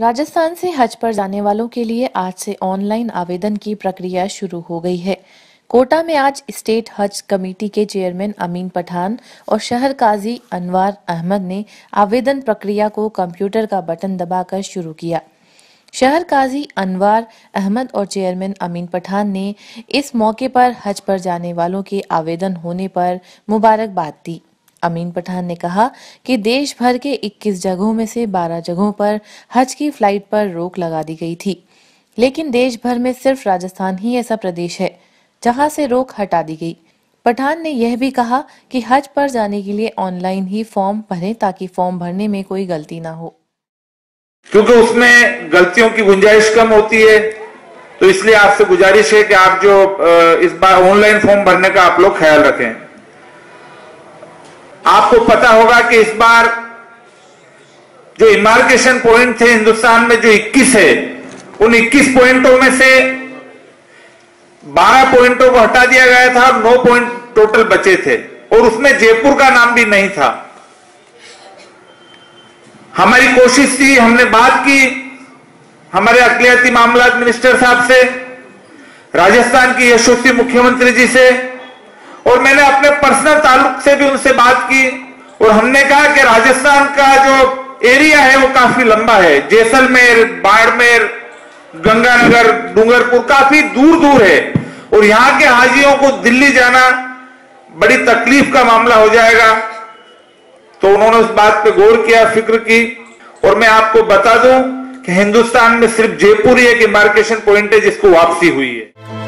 राजस्थान से हज पर जाने वालों के लिए आज से ऑनलाइन आवेदन की प्रक्रिया शुरू हो गई है। कोटा में आज स्टेट हज कमेटी के चेयरमैन अमीन पठान और शहर काजी अनवार अहमद ने आवेदन प्रक्रिया को कंप्यूटर का बटन दबाकर शुरू किया। शहर काजी अनवार अहमद और चेयरमैन अमीन पठान ने इस मौके पर हज पर जाने वालों के आवेदन होने पर मुबारकबाद दी। अमीन पठान ने कहा कि देश भर के 21 जगहों में से 12 जगहों पर हज की फ़्लाइट पर रोक लगा दी गई थी। लेकिन देश भर में सिर्फ़ राजस्थान ही ऐसा प्रदेश है, जहाँ से रोक हटा दी गई। पठान ने यह भी कहा कि हज पर जाने के लिए ऑनलाइन ही फॉर्म भरें ताकि फॉर्म भरने में कोई गलती ना हो। क्योंकि उसमें गलतियों की गुंजाइश कम होती है तो इसलिए आपसे गुजारिश है कि आप जो इस बार ऑनलाइन फॉर्म भरने का आप लोग ख्याल रखें। आपको पता होगा कि इस बार जो इमार्केशन पॉइंट थे हिंदुस्तान में जो 21 है, उन 21 पॉइंटों में से 12 पॉइंटों को हटा दिया गया था और 9 पॉइंट टोटल बचे थे। और उसमें जयपुर का नाम भी नहीं था। हमारी कोशिश थी, हमने बात की हमारे अकलियाती मामला मिनिस्टर साहब से, राजस्थान की यशस्वी मुख्यमंत्री जी से और मैंने अपने पर्सनल ताल्लुक से भी उनसे बात की और हमने कहा कि राजस्थान का जो एरिया है वो काफ़ी लंबा है। जैसलमेर, बाड़मेर, गंगानगर, डूंगरपुर काफ़ी दूर दूर है। और यहाँ के हाजियों को दिल्ली जाना बड़ी तकलीफ़ का मामला हो जाएगा। तो उन्होंने उस बात पे गौर किया, फ़िक्र की। और मैं आपको बता दूँ कि हिंदुस्तान में सिर्फ़ जयपुर ही एक इमार्केशन पॉइंट है जिसको वापसी हुई है।